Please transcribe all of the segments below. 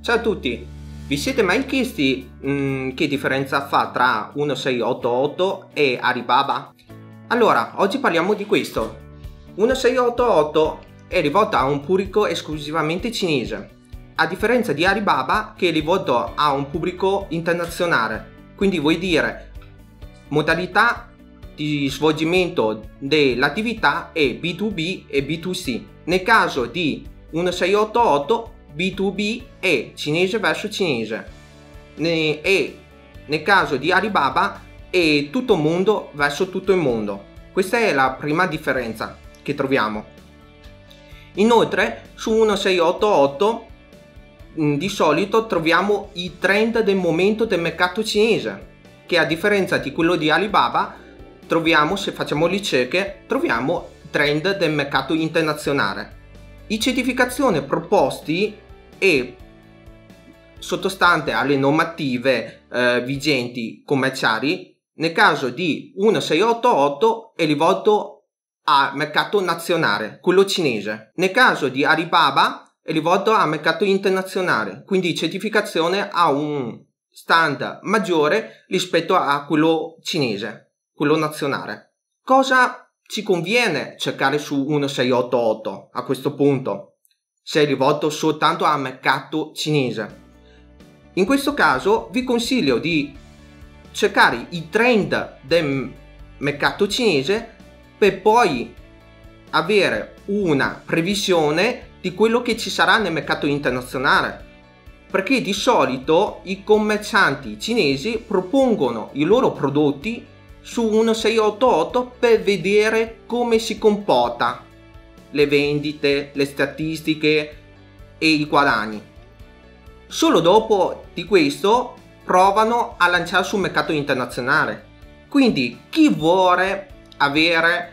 Ciao a tutti! Vi siete mai chiesti mm, che differenza fa tra 1688 e Alibaba? Allora, oggi parliamo di questo. 1688 è rivolta a un pubblico esclusivamente cinese, a differenza di Alibaba che è rivolto a un pubblico internazionale. Quindi vuol dire modalità di svolgimento dell'attività è B2B e B2C. Nel caso di 1688 B2B è cinese verso cinese e nel caso di Alibaba è tutto mondo verso tutto il mondo. Questa è la prima differenza che troviamo. Inoltre su 1688 mm, di solito troviamo i trend del momento del mercato cinese che a differenza di quello di Alibaba troviamo se facciamo ricerche troviamo trend del mercato internazionale. I certificazioni proposti e sottostante alle normative eh, vigenti commerciali, nel caso di 1688 è rivolto al mercato nazionale, quello cinese. Nel caso di Alibaba è rivolto al mercato internazionale, quindi certificazione ha un standard maggiore rispetto a quello cinese, quello nazionale. Cosa ci conviene cercare su 1688 a questo punto? Se è rivolto soltanto al mercato cinese. In questo caso vi consiglio di cercare i trend del mercato cinese per poi avere una previsione di quello che ci sarà nel mercato internazionale perché di solito i commercianti cinesi propongono i loro prodotti su 1688 per vedere come si comporta le vendite, le statistiche e i guadagni. Solo dopo di questo provano a lanciare sul mercato internazionale. Quindi chi vuole avere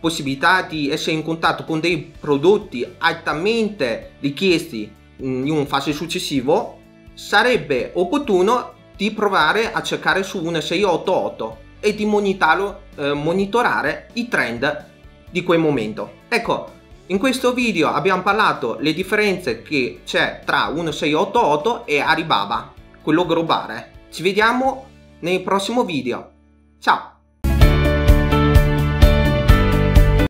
possibilità di essere in contatto con dei prodotti altamente richiesti in un fase successivo sarebbe opportuno di provare a cercare su 1688 e di eh, monitorare i trend di quel momento. Ecco, in questo video abbiamo parlato le differenze che c'è tra 1688 e Alibaba, quello globale. Ci vediamo nel prossimo video. Ciao!